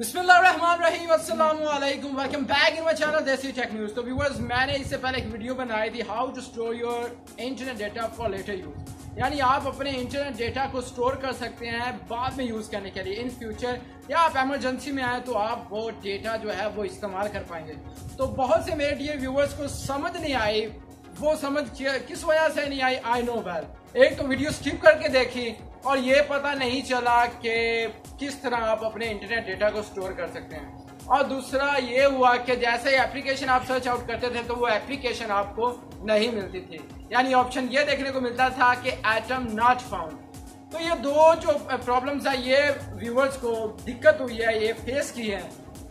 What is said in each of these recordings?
Welcome back in my channel Desi Tech News तो viewers मैंने इससे पहले एक वीडियो बनाई थी how to store your internet data for later use यानी आप अपने इंटरनेट डेटा को स्टोर कर सकते हैं बाद में यूज़ करने के लिए इन फ्यूचर या आप एमरजेंसी में आए तो आप वो डेटा जो है वो इस्तेमाल कर पाएँगे. तो बहुत से मेरे डियर व्यूअर्स को समझ नहीं आई, वो समझ किस वजह से नहीं आई? आई नो वेल एक तो वीडियो स्किप करके देखी और ये पता नहीं चला कि किस तरह आप अपने इंटरनेट डेटा को स्टोर कर सकते हैं। और दूसरा ये हुआ कि जैसे ही एप्लीकेशन आप सर्च आउट करते थे तो वो एप्लीकेशन आपको नहीं मिलती थी। यानी ऑप्शन ये देखने को मिलता था कि एटम नॉट फाउंड तो ये दो जो प्रॉब्लम्स है, ये व्यूवर्स को दिक्कत हुई है, ये फेस की है।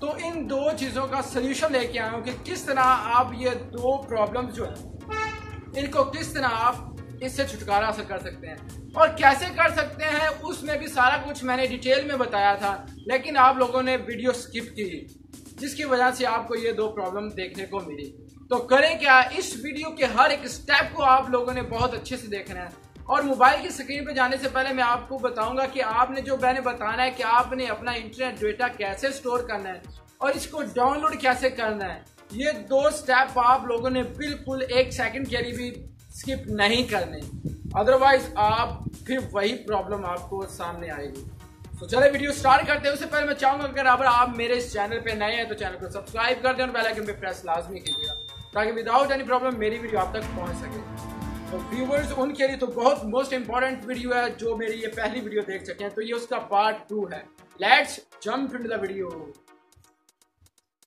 तो इन दो चीज़ों का सोल्यूशन लेके आया हूँ कि किस तरह आप ये दो प्रॉब्लम्स जो है, इनको किस तरह आप इससे छुटकारा हासिल कर सकते हैं। और कैसे कर सकते हैं, उसमें भी सारा कुछ मैंने डिटेल में बताया था, लेकिन आप लोगों ने वीडियो स्किप की जिसकी वजह से आपको ये दो प्रॉब्लम देखने को मिली। तो करें क्या, इस वीडियो के हर एक स्टेप को आप लोगों ने बहुत अच्छे से देखना है। और मोबाइल की स्क्रीन पर जाने से पहले मैं आपको बताऊँगा कि आपने जो मैंने बताना है कि आपने अपना इंटरनेट डेटा कैसे स्टोर करना है और इसको डाउनलोड कैसे करना है। ये दो स्टेप आप लोगों ने बिल्कुल एक सेकंड के लिए भी स्किप नहीं करने। अदरवाइज़ आप फिर वही प्रॉब्लम आपको सामने आएगी। तो चले वीडियो स्टार्ट करते हैं। उससे पहले मैं चाहूँगा अगर अगर आप मेरे इस चैनल पे नए हैं तो चैनल को सब्सक्राइब कर दें और बेल आइकन पे प्रेस लाजमी कीजिएगा, ताकि विदाउट एनी प्रॉब्लम मेरी वीडियो आप तक पहुँच सके। तो व्यूवर्स उनके लिए तो बहुत मोस्ट इंपॉर्टेंट वीडियो है, जो मेरी ये पहली वीडियो देख सके तो ये उसका पार्ट टू है। Let's jump into the video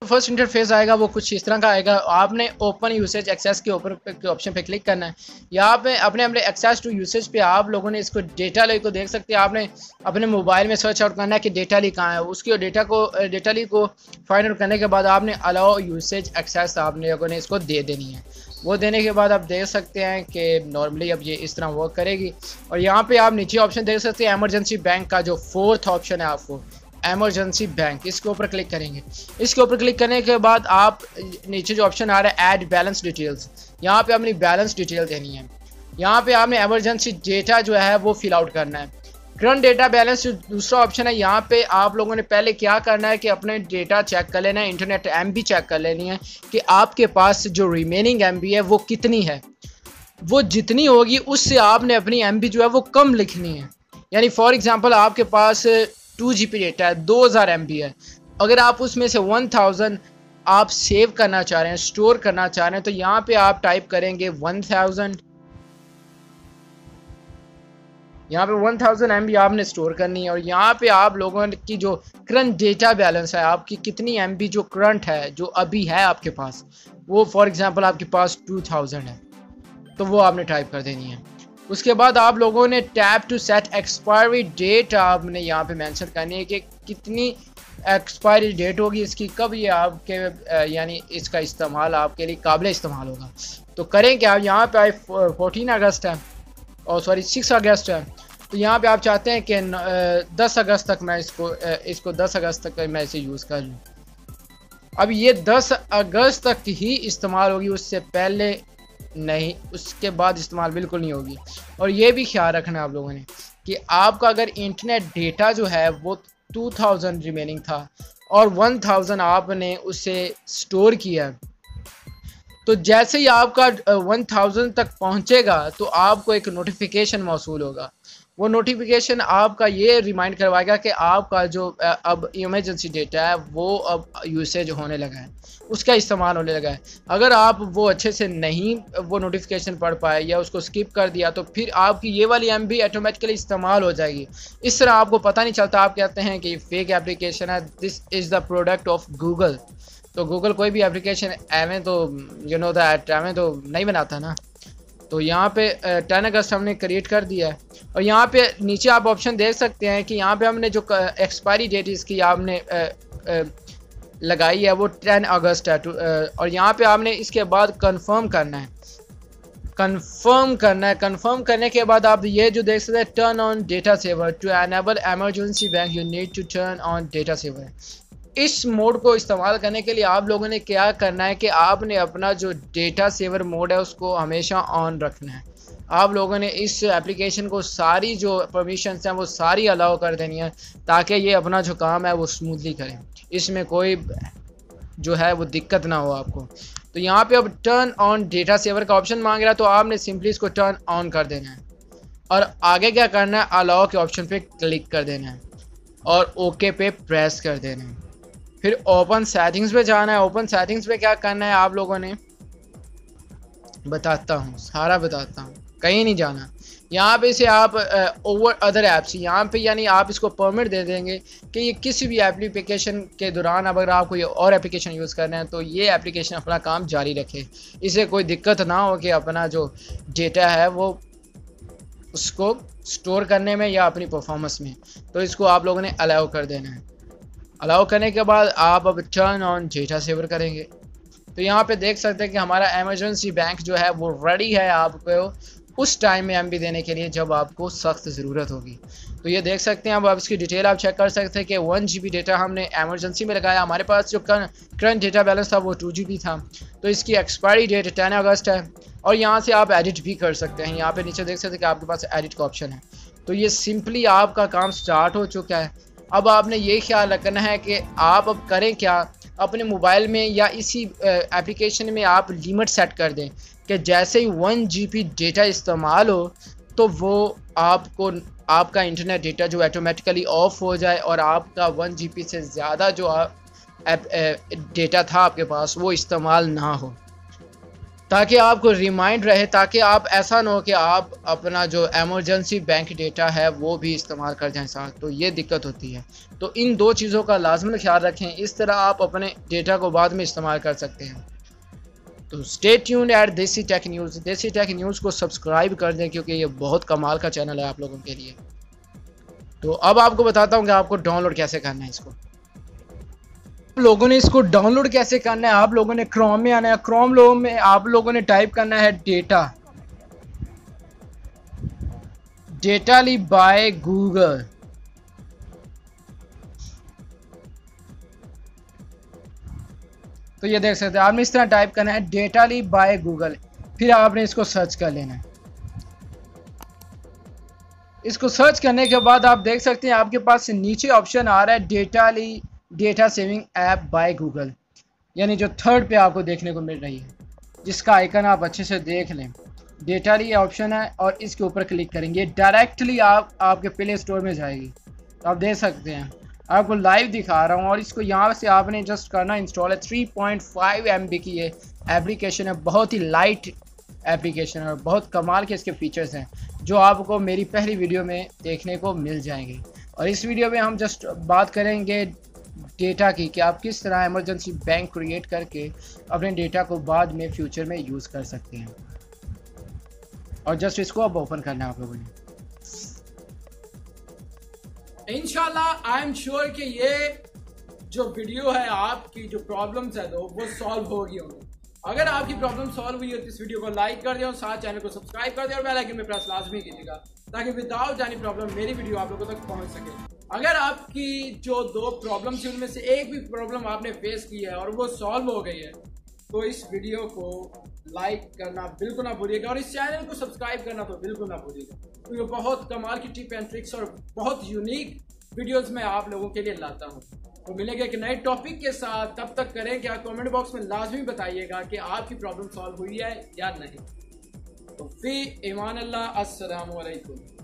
first interface आएगा, वो कुछ इस तरह का आएगा। आपने ओपन यूसेज एक्सेस के ऊपर के ऑप्शन पे क्लिक करना है। यहाँ पे अपने अपने एक्सेस टू यूसेज पे आप लोगों ने इसको डेटा ली को देख सकते हैं। आपने अपने मोबाइल में सर्च आउट करना है कि डेटा ली कहाँ है। उसकी डेटा को डेटा ली को फाइंड आउट करने के बाद आपने अलाउ यूसेज एक्सेस आपने लोगों ने इसको दे देनी है। वो देने के बाद आप देख सकते हैं कि नॉर्मली अब ये इस तरह वर्क करेगी। और यहाँ पे आप नीचे ऑप्शन देख सकते हैं एमरजेंसी बैंक का जो फोर्थ ऑप्शन है आपको। एमरजेंसी बैंक इसके ऊपर क्लिक करेंगे। इसके ऊपर क्लिक करने के बाद आप नीचे जो ऑप्शन आ रहा है ऐड बैलेंस डिटेल्स यहाँ पे अपनी बैलेंस डिटेल देनी है। यहाँ पे आपने एमरजेंसी डेटा जो है, वो फिल आउट करना है। करंट डेटा बैलेंस जो दूसरा ऑप्शन है, यहाँ पे आप लोगों ने पहले क्या करना है कि अपने डेटा चेक कर लेना है इंटरनेट एम चेक कर लेनी है कि आपके पास जो रिमेनिंग एमबी है, वो कितनी है। वो जितनी होगी, उससे आपने अपनी एमबी जो है, वो कम लिखनी है। यानी फॉर एग्ज़ाम्पल आपके पास टू जी डेटा है, दो हज़ार एम है। अगर आप उसमें से वन थाउज़ेंड आप सेव करना चाह रहे हैं, स्टोर करना चाह रहे हैं तो यहाँ पे आप टाइप करेंगे वन थाउज़ेंड। यहाँ पे वन थाउज़ेंड एम आपने स्टोर करनी है और यहाँ पे आप लोगों की जो करंट डेटा बैलेंस है, आपकी कितनी एमबी जो करंट है, जो अभी है आपके पास, वो फॉर एग्जांपल आपके पास टू थाउज़ेंड है तो वो आपने टाइप कर देनी है। उसके बाद आप लोगों ने tap to set expiry date आपने यहाँ पे मेंशन करनी है कि कितनी एक्सपायरी डेट होगी, इसकी कब ये आपके यानी इसका इस्तेमाल आपके लिए काबिल इस्तेमाल होगा। तो करें क्या आप यहाँ पे आए फोर्टीन अगस्त है, और सॉरी, सिक्स अगस्त है। तो यहाँ पे आप चाहते हैं कि दस अगस्त तक मैं इसको इसको दस अगस्त तक मैं इसे यूज़ कर लूँ। अब ये दस अगस्त तक ही इस्तेमाल होगी, उससे पहले नहीं, उसके बाद इस्तेमाल बिल्कुल नहीं होगी। और ये भी ख्याल रखना है आप लोगों ने कि आपका अगर इंटरनेट डेटा जो है, वो 2000 रिमेनिंग था और 1000 आपने उसे स्टोर किया तो जैसे ही आपका 1000 तक पहुंचेगा तो आपको एक नोटिफिकेशन मौसू होगा। वो नोटिफिकेशन आपका ये रिमाइंड करवाएगा कि आपका जो अब इमरजेंसी डेटा है, वो अब यूसेज होने लगा है। उसका इस्तेमाल होने लगा है। अगर आप वो अच्छे से नहीं, वो नोटिफिकेशन पढ़ पाए या उसको स्किप कर दिया तो फिर आपकी ये वाली एम भी ऑटोमेटिकली इस्तेमाल हो जाएगी। इस तरह आपको पता नहीं चलता, आप कहते हैं कि फेक एप्लीकेशन है this is the product of Google तो गूगल कोई भी एप्लीकेशन एवें तो यू नो दैट एवें तो नहीं बनाता ना। तो यहाँ पे टेन अगस्त हमने क्रिएट कर दिया है। और यहाँ पे नीचे आप ऑप्शन देख सकते हैं कि यहाँ पे हमने जो एक्सपायरी डेट इसकी आपने लगाई है वो टेन अगस्त है। और यहाँ पे आपने इसके बाद कंफर्म करना है। कंफर्म करना है। कंफर्म करने के बाद आप ये जो देख सकते हैं turn on data saver to enable emergency bank you need to turn on data saver इस मोड को इस्तेमाल करने के लिए आप लोगों ने क्या करना है कि आपने अपना जो डेटा सेवर मोड है, उसको हमेशा ऑन रखना है। आप लोगों ने इस एप्लीकेशन को सारी जो परमिशन हैं, वो सारी अलाउ कर देनी है, ताकि ये अपना जो काम है, वो स्मूथली करें। इसमें कोई जो है, वो दिक्कत ना हो आपको। तो यहाँ पे अब टर्न ऑन डेटा सेवर का ऑप्शन मांग रहा है तो आपने सिंपली इसको टर्न ऑन कर देना है। और आगे क्या करना है? अलाउ के ऑप्शन पे क्लिक कर देना है। और ओके पे प्रेस कर देना है। फिर ओपन सेटिंग्स पे जाना है। ओपन सेटिंग्स पे क्या करना है आप लोगों ने? बताता हूँ, सारा बताता हूँ। कहीं नहीं जाना। यहाँ पे से आप ओवर अदर ऐप्स यहाँ पे यानी आप इसको परमिट दे देंगे कि ये किसी भी एप्लीकेशन के दौरान अगर आप कोई और एप्लीकेशन यूज़ कर रहे हैं तो ये एप्लीकेशन अपना काम जारी रखे। इसे कोई दिक्कत ना हो कि अपना जो डेटा है वो उसको स्टोर करने में या अपनी परफॉर्मेंस में। तो इसको आप लोगों ने अलाउ कर देना है। अलाउ करने के बाद आप अब टर्न ऑन डेटा सेवर करेंगे। तो यहाँ पे देख सकते हैं कि हमारा एमरजेंसी बैंक जो है, वो रेडी है आपको उस टाइम में एम देने के लिए जब आपको सख्त ज़रूरत होगी। तो ये देख सकते हैं, अब आप इसकी डिटेल आप चेक कर सकते हैं कि वन जीबी डेटा हमने एमरजेंसी में लगाया। हमारे पास जो करंट डेटा बैलेंस था, वो टू जी था। तो इसकी एक्सपायरी डेट टेन अगस्त है। और यहाँ से आप एडिट भी कर सकते हैं। यहाँ पे नीचे देख सकते हैं कि आपके पास एडिट का ऑप्शन है। तो ये सिंपली आपका काम स्टार्ट हो चुका है। अब आपने ये ख्याल रखना है कि आप अब करें क्या? अपने मोबाइल में या इसी एप्लीकेशन में आप लिमिट सेट कर दें कि जैसे ही वन जी डेटा इस्तेमाल हो तो वो आपको, आपका इंटरनेट डेटा जो ऑटोमेटिकली ऑफ़ हो जाए और आपका वन जी से ज़्यादा जो आप डेटा था आपके पास, वो इस्तेमाल ना हो। ताकि आपको रिमाइंड रहे, ताकि आप ऐसा ना हो कि आप अपना जो एमरजेंसी बैंक डेटा है, वो भी इस्तेमाल कर जाएँ साथ। तो ये दिक्कत होती है। तो इन दो चीज़ों का लाजमन ख्याल रखें। इस तरह आप अपने डेटा को बाद में इस्तेमाल कर सकते हैं। तो stay tune at Desi Tech News Desi Tech News को सब्सक्राइब कर दें, क्योंकि ये बहुत कमाल का चैनल है आप लोगों के लिए। तो अब आपको बताता हूँ कि आपको डाउनलोड कैसे करना है इसको। लोगों ने इसको डाउनलोड कैसे करना है? आप लोगों ने क्रोम में आना है। क्रोम लोगों में आप लोगों ने टाइप करना है data data Lee by Google तो ये देख सकते हैं, आपने इस तरह टाइप करना है डेटा ली बाय गूगल फिर आपने इसको सर्च कर लेना है। इसको सर्च करने के बाद आप देख सकते हैं, आपके पास नीचे ऑप्शन आ रहा है Datally data saving app by Google यानी जो थर्ड पे आपको देखने को मिल रही है, जिसका आइकन आप अच्छे से देख लें। डेटा ली ऑप्शन है और इसके ऊपर क्लिक करेंगे। डायरेक्टली आप, आपके प्ले स्टोर में जाएगी। तो आप देख सकते हैं। आपको लाइव दिखा रहा हूँ और इसको यहाँ से आपने जस्ट करना इंस्टॉल है। 3.5 पॉइंट की ये एप्लीकेशन है। बहुत ही लाइट एप्लीकेशन है और बहुत कमाल के इसके फीचर्स हैं, जो आपको मेरी पहली वीडियो में देखने को मिल जाएँगे। और इस वीडियो में हम जस्ट बात करेंगे डेटा की कि आप किस तरह इमरजेंसी बैंक क्रिएट करके अपने डेटा को बाद में फ्यूचर में यूज़ कर सकते हैं। और जस्ट इसको अब ओपन करना है आप लोगों ने। इनशाला आई एम श्योर कि ये जो वीडियो है आपकी, जो प्रॉब्लम्स है तो वो सॉल्व होगी होंगी अगर आपकी प्रॉब्लम सॉल्व हुई हो तो इस वीडियो को लाइक कर दें और साथ चैनल को सब्सक्राइब कर दें और बेल आइकन में प्रेस लाजमी कीजिएगा, ताकि विदाउट एनी प्रॉब्लम मेरी वीडियो आप लोगों तक पहुँच सके। अगर आपकी जो दो प्रॉब्लम थी, उनमें से एक भी प्रॉब्लम आपने फेस की है और वो सॉल्व हो गई है तो इस वीडियो को लाइक करना बिल्कुल ना भूलिएगा और इस चैनल को सब्सक्राइब करना तो बिल्कुल ना भूलिएगा। क्योंकि तो बहुत कमाल की टिप एंड ट्रिक्स और बहुत यूनिक वीडियोस मैं आप लोगों के लिए लाता हूँ। तो मिलेगा एक नए टॉपिक के साथ। तब तक करें क्या कमेंट बॉक्स में लाजमी बताइएगा कि आपकी प्रॉब्लम सॉल्व हुई है या नहीं। तो फिर, ईमान अल्लाह अस्सलाम वालेकुम